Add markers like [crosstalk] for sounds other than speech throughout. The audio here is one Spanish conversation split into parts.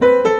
Thank you.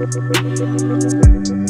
¡Gracias! [laughs]